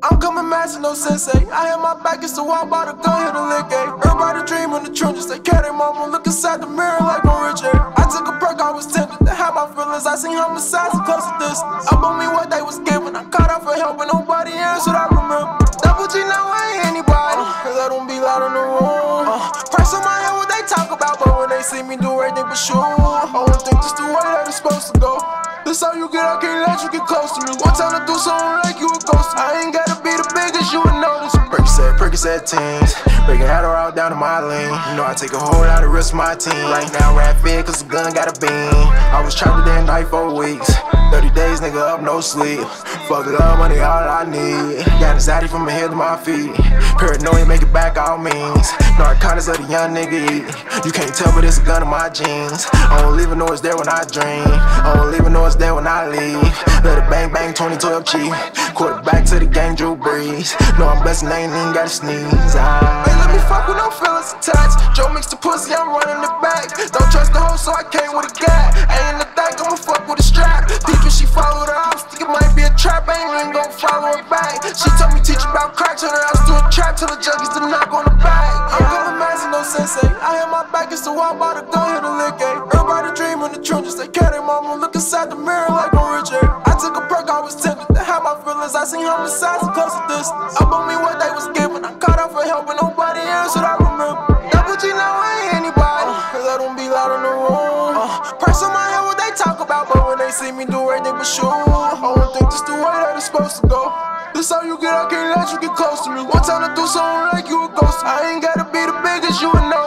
I'm coming master, no sensei. I had my back against the wall, by the gun, hit a lick, eh. Everybody dream in the trenches. They carry their mama, look inside the mirror like I'm rich, eh. I took a perk, I was tempted to have my feelings. I seen homicides and close to distance. Up on me what they was giving. I caught out for help, but nobody answered. I remember. Double G, now I ain't anybody. Uh, let them be loud in the room. Uh, price on my head, what they talk about, but when they see me do everything but shoot, I don't think this the way that it's supposed to go. This how you get, I can't let you get close to me. One time to do something like you a ghost. I ain't gotta be the biggest, you would notice. Percocet, Percocet teams. Breaking Adderall down to my lane. You know I take a whole lot of risks for my team. Right now, rap fit, cause the gun got a beam. I was trapped day and night for weeks. 30 days, nigga, up, no sleep. Fuck love, money, all I need. Got anxiety from my head to my feet. Paranoia, make it back, all means. Narcotics of the young nigga eat. You can't tell, but it's a gun in my jeans. I don't even know it's there when I dream. I don't even know it's there when I leave. Let it bang, bang, 2012 cheap. Quarterback to the game, Drew Brees. No, I'm blessed, ain't even gotta sneeze. Ah. Hey, let me fuck with no feelings attached. Joe mixed the pussy, I'm running the back. Don't trust the hoe, so I came with a gap. Ain't in the thing, I'ma fuck with a strap. Trap. Ain't gon' follow her back. She told me teach about crack, turn her house to a trap. Tell the junkies to knock on the back. I'm coming master, no sensei. I had my back against the wall, by the gun, hit a lick, eh. Everybody dream in the trenches. They carry their mama, look inside the mirror like I'm rich, eh. I took a perk, I was tempted to have my feelings. I seen homicides close to distance. Up on me what they was giving. I caught out for help, they see me do everything but shoot, I don't think this the way that it's supposed to go. This how you get, I can't let you get close to me. One time to do something like you a ghost. I ain't gotta be the biggest, you me.